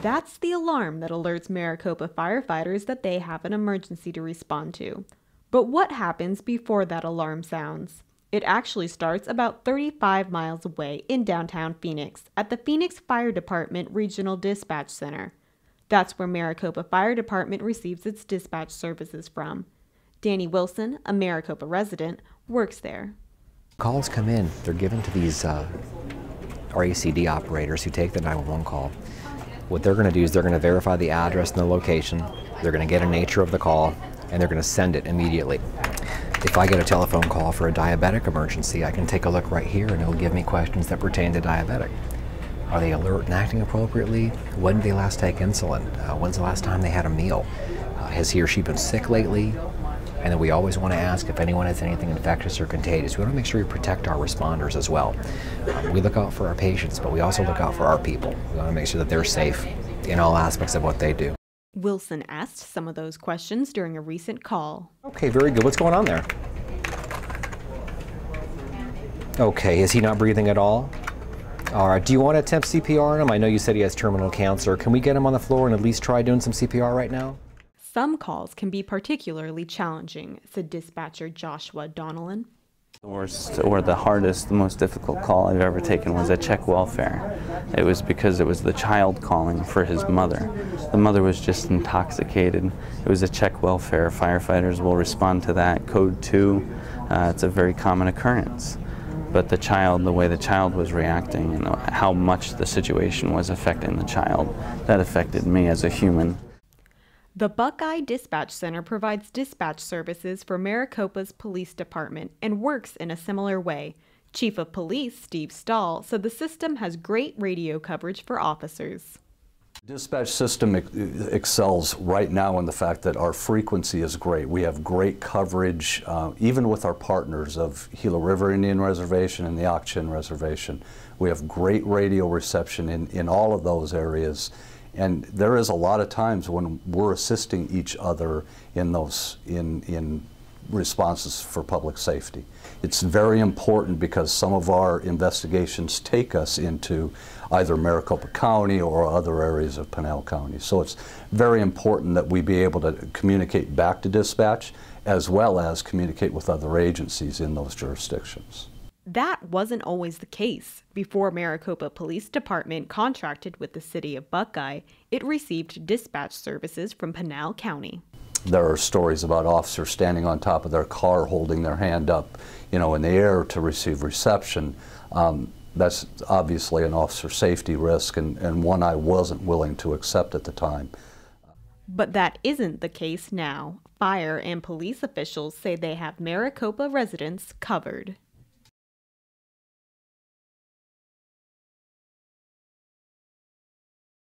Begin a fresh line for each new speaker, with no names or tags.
That's the alarm that alerts Maricopa firefighters that they have an emergency to respond to. But what happens before that alarm sounds? It actually starts about 35 miles away in downtown Phoenix at the Phoenix Fire Department Regional Dispatch Center. That's where Maricopa Fire Department receives its dispatch services from. Danny Wilson, a Maricopa resident, works there.
Calls come in, they're given to these uh, RACD operators who take the 911 call. What they're going to do is they're going to verify the address and the location, they're going to get a nature of the call, and they're going to send it immediately. If I get a telephone call for a diabetic emergency, I can take a look right here and it'll give me questions that pertain to diabetic. Are they alert and acting appropriately? When did they last take insulin? Uh, when's the last time they had a meal? Uh, has he or she been sick lately? And then we always want to ask if anyone has anything infectious or contagious. We want to make sure we protect our responders as well. Um, we look out for our patients, but we also look out for our people. We want to make sure that they're safe in all aspects of what they do.
Wilson asked some of those questions during a recent call.
Okay, very good. What's going on there? Okay, is he not breathing at all? All right, do you want to attempt CPR on him? I know you said he has terminal cancer. Can we get him on the floor and at least try doing some CPR right now?
Some calls can be particularly challenging, said dispatcher Joshua Donnellan.
The worst or the hardest, the most difficult call I've ever taken was at check welfare. It was because it was the child calling for his mother. The mother was just intoxicated. It was a check welfare. Firefighters will respond to that. Code 2, uh, it's a very common occurrence but the child, the way the child was reacting and how much the situation was affecting the child, that affected me as a human.
The Buckeye Dispatch Center provides dispatch services for Maricopa's police department and works in a similar way. Chief of Police Steve Stahl said the system has great radio coverage for officers.
Dispatch system excels right now in the fact that our frequency is great. We have great coverage, uh, even with our partners of Gila River Indian Reservation and the Ak-Chin Reservation. We have great radio reception in, in all of those areas. And there is a lot of times when we're assisting each other in those, in, in responses for public safety. It's very important because some of our investigations take us into either Maricopa County or other areas of Pinal County. So it's very important that we be able to communicate back to dispatch as well as communicate with other agencies in those jurisdictions.
That wasn't always the case. Before Maricopa Police Department contracted with the city of Buckeye, it received dispatch services from Pinal County
there are stories about officers standing on top of their car holding their hand up, you know, in the air to receive reception. Um, that's obviously an officer safety risk and, and one I wasn't willing to accept at the time.
But that isn't the case now. Fire and police officials say they have Maricopa residents covered.